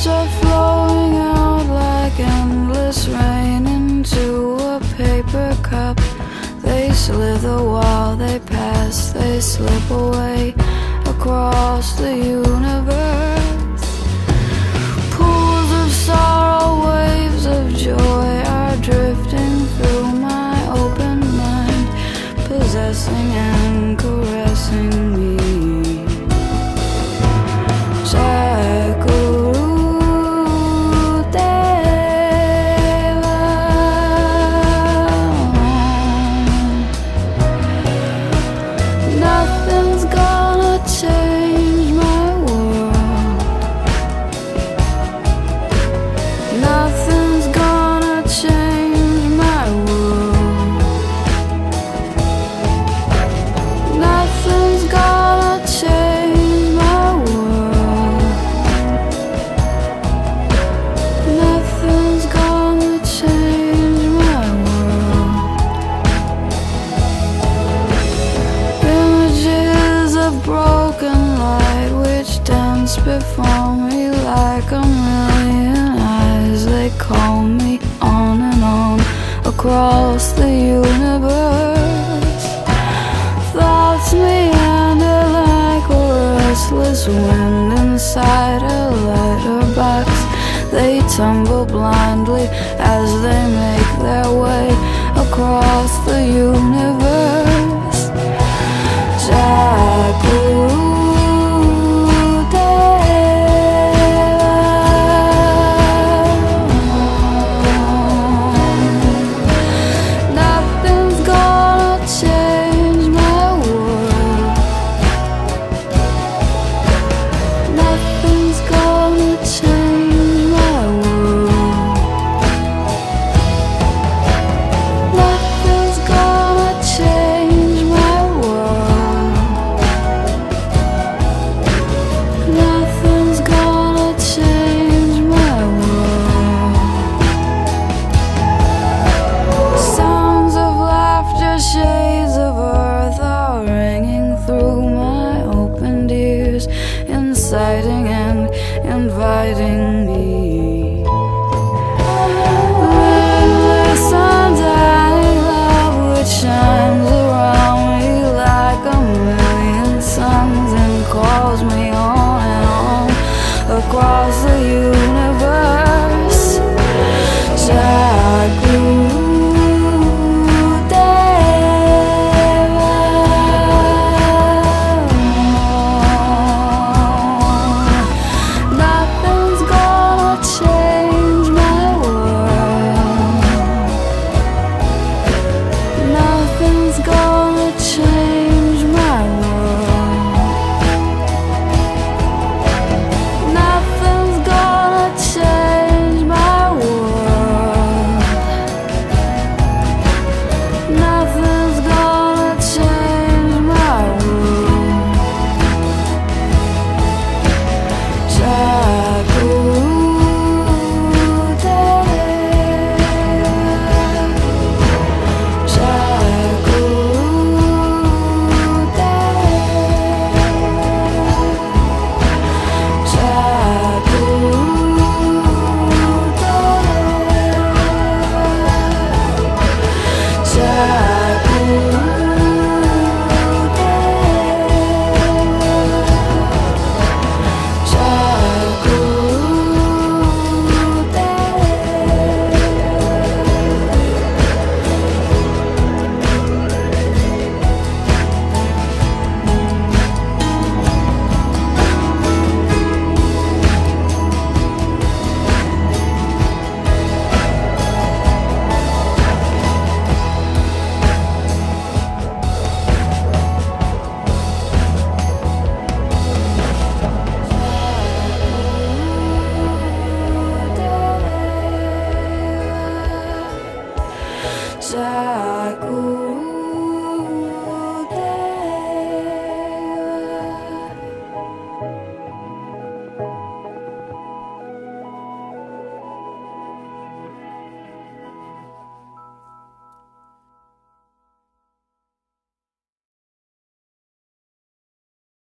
words are flowing out like endless rain into a paper cup. They slither while they pass, they slip away across the universe. like a million eyes. They call me on and on Across the universe. Thoughts meander like a restless wind Inside a letterbox. They tumble blindly as they make their